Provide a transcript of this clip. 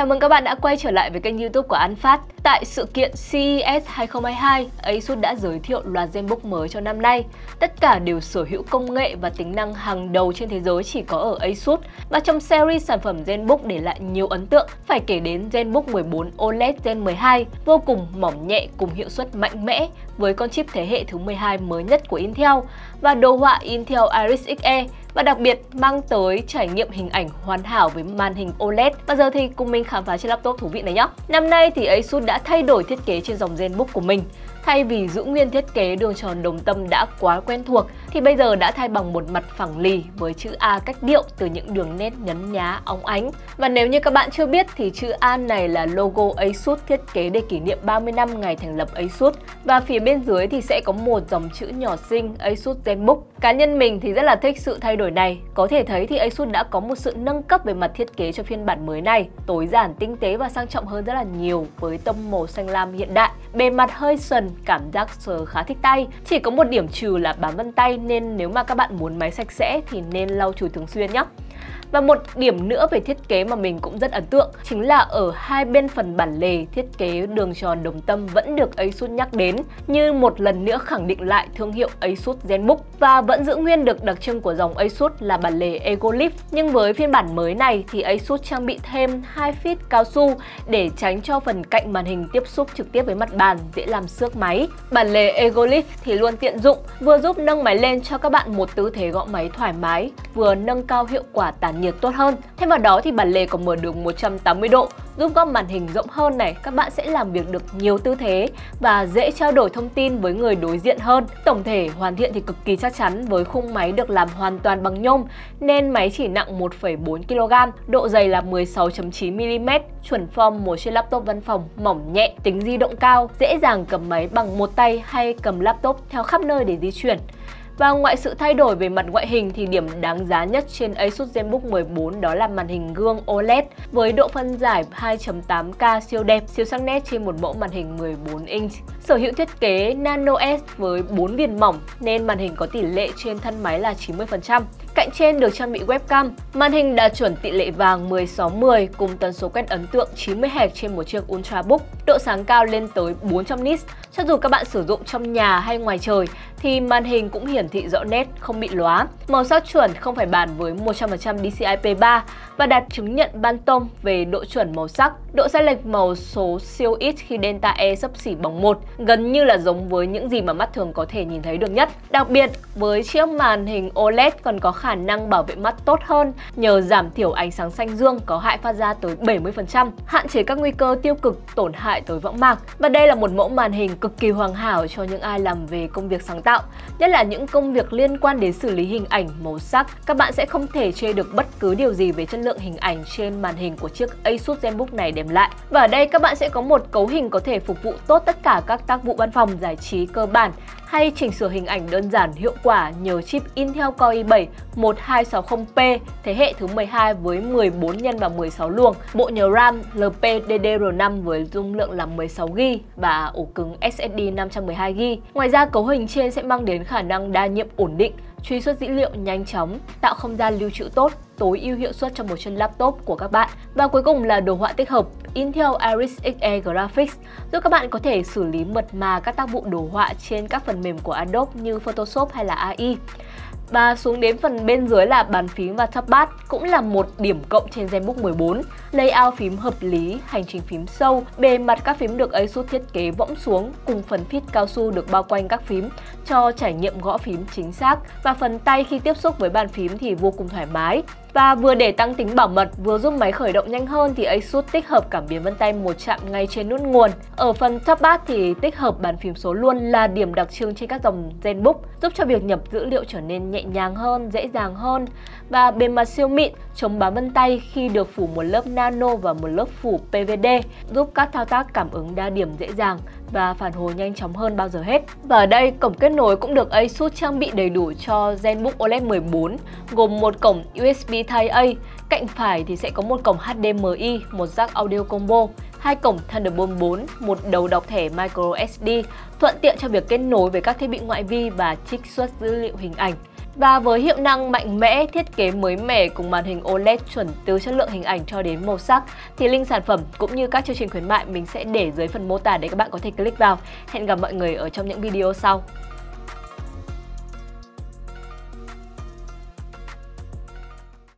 Chào mừng các bạn đã quay trở lại với kênh youtube của An Phát. Tại sự kiện CES 2022, Asus đã giới thiệu loạt ZenBook mới cho năm nay. Tất cả đều sở hữu công nghệ và tính năng hàng đầu trên thế giới chỉ có ở Asus. Và trong series sản phẩm ZenBook để lại nhiều ấn tượng, phải kể đến ZenBook 14 OLED Gen 12, vô cùng mỏng nhẹ cùng hiệu suất mạnh mẽ với con chip thế hệ thứ 12 mới nhất của Intel và đồ họa Intel Iris Xe và đặc biệt mang tới trải nghiệm hình ảnh hoàn hảo với màn hình OLED. Và giờ thì cùng mình khám phá trên laptop thú vị này nhé. Năm nay thì Asus đã thay đổi thiết kế trên dòng ZenBook của mình. Thay vì giữ nguyên thiết kế đường tròn đồng tâm đã quá quen thuộc, thì bây giờ đã thay bằng một mặt phẳng lì với chữ A cách điệu từ những đường nét nhấn nhá, óng ánh. Và nếu như các bạn chưa biết thì chữ A này là logo Asus thiết kế để kỷ niệm 30 năm ngày thành lập Asus và phía bên dưới thì sẽ có một dòng chữ nhỏ xinh Asus ZenBook. Cá nhân mình thì rất là thích sự thay đổi này. Có thể thấy thì Asus đã có một sự nâng cấp về mặt thiết kế cho phiên bản mới này, tối giản, tinh tế và sang trọng hơn rất là nhiều với tông màu xanh lam hiện đại. Bề mặt hơi sần, cảm giác sờ khá thích tay. Chỉ có một điểm trừ là bám vân tay nên nếu mà các bạn muốn máy sạch sẽ thì nên lau chùi thường xuyên nhé. Và một điểm nữa về thiết kế mà mình cũng rất ấn tượng, chính là ở hai bên phần bản lề, thiết kế đường tròn đồng tâm vẫn được Asus nhắc đến, như một lần nữa khẳng định lại thương hiệu Asus ZenBook và vẫn giữ nguyên được đặc trưng của dòng Asus là bản lề EgoLift nhưng với phiên bản mới này thì Asus trang bị thêm hai feet cao su để tránh cho phần cạnh màn hình tiếp xúc trực tiếp với mặt bàn dễ làm xước máy. Bản lề EgoLift thì luôn tiện dụng, vừa giúp nâng máy lên cho các bạn một tư thế gõ máy thoải mái, vừa nâng cao hiệu quả tản nhiệt tốt hơn. Thêm vào đó thì bản lề còn mở được 180 độ, giúp góc màn hình rộng hơn này, các bạn sẽ làm việc được nhiều tư thế và dễ trao đổi thông tin với người đối diện hơn. Tổng thể hoàn thiện thì cực kỳ chắc chắn với khung máy được làm hoàn toàn bằng nhôm nên máy chỉ nặng 1,4 kg, độ dày là 16.9 mm, chuẩn form một chiếc laptop văn phòng mỏng nhẹ, tính di động cao, dễ dàng cầm máy bằng một tay hay cầm laptop theo khắp nơi để di chuyển. Và ngoại sự thay đổi về mặt ngoại hình thì điểm đáng giá nhất trên Asus ZenBook 14 đó là màn hình gương OLED với độ phân giải 2.8K siêu đẹp, siêu sắc nét trên một mẫu màn hình 14 inch. Sở hữu thiết kế Nano S với 4 viền mỏng nên màn hình có tỷ lệ trên thân máy là 90%. Cạnh trên được trang bị webcam, màn hình đạt chuẩn tỷ lệ vàng 1610 cùng tần số quét ấn tượng 90 Hz trên một chiếc Ultrabook, độ sáng cao lên tới 400 nits. Cho dù các bạn sử dụng trong nhà hay ngoài trời thì màn hình cũng hiển thị rõ nét, không bị lóa. Màu sắc chuẩn không phải bàn với 100% DCI-P3 và đạt chứng nhận ban tông về độ chuẩn màu sắc. Độ sai lệch màu số siêu ít khi Delta E sấp xỉ bằng 1, gần như là giống với những gì mà mắt thường có thể nhìn thấy được nhất. Đặc biệt, với chiếc màn hình OLED còn có khả năng bảo vệ mắt tốt hơn nhờ giảm thiểu ánh sáng xanh dương có hại phát ra tới 70%, hạn chế các nguy cơ tiêu cực tổn hại tới võng mạc. Và đây là một mẫu màn hình cực kỳ hoàn hảo cho những ai làm về công việc sáng tạo, nhất là những công việc liên quan đến xử lý hình ảnh, màu sắc. Các bạn sẽ không thể chê được bất cứ điều gì về chất lượng hình ảnh trên màn hình của chiếc Asus ZenBook này để đem lại. Và ở đây các bạn sẽ có một cấu hình có thể phục vụ tốt tất cả các tác vụ văn phòng, giải trí, cơ bản hay chỉnh sửa hình ảnh đơn giản hiệu quả nhờ chip Intel Core i7 1260P thế hệ thứ 12 với 14 nhân và 16 luồng, bộ nhớ RAM LPDDR5 với dung lượng là 16GB và ổ cứng SSD 512GB. Ngoài ra, cấu hình trên sẽ mang đến khả năng đa nhiệm ổn định, truy xuất dữ liệu nhanh chóng, tạo không gian lưu trữ tốt, tối ưu hiệu suất cho một chân laptop của các bạn. Và cuối cùng là đồ họa tích hợp Intel Iris Xe Graphics giúp các bạn có thể xử lý mật mà các tác vụ đồ họa trên các phần mềm của Adobe như Photoshop hay là AI. Và xuống đến phần bên dưới là bàn phím và touchpad cũng là một điểm cộng trên ZenBook 14. Layout phím hợp lý, hành trình phím sâu, bề mặt các phím được Asus thiết kế võng xuống cùng phần phít cao su được bao quanh các phím cho trải nghiệm gõ phím chính xác và phần tay khi tiếp xúc với bàn phím thì vô cùng thoải mái. Và vừa để tăng tính bảo mật, vừa giúp máy khởi động nhanh hơn thì Asus tích hợp cảm biến vân tay một chạm ngay trên nút nguồn. Ở phần top bát thì tích hợp bàn phím số luôn là điểm đặc trưng trên các dòng ZenBook, giúp cho việc nhập dữ liệu trở nên nhẹ nhàng hơn, dễ dàng hơn. Và bề mặt siêu mịn, chống bám vân tay khi được phủ một lớp nano và một lớp phủ PVD, giúp các thao tác cảm ứng đa điểm dễ dàng và phản hồi nhanh chóng hơn bao giờ hết. Và ở đây, cổng kết nối cũng được Asus trang bị đầy đủ cho ZenBook OLED 14, gồm một cổng USB Type-A, cạnh phải thì sẽ có một cổng HDMI, một jack audio combo, hai cổng Thunderbolt 4, một đầu đọc thẻ microSD, thuận tiện cho việc kết nối với các thiết bị ngoại vi và trích xuất dữ liệu hình ảnh. Và với hiệu năng mạnh mẽ, thiết kế mới mẻ cùng màn hình OLED chuẩn từ chất lượng hình ảnh cho đến màu sắc thì link sản phẩm cũng như các chương trình khuyến mại mình sẽ để dưới phần mô tả để các bạn có thể click vào. Hẹn gặp mọi người ở trong những video sau.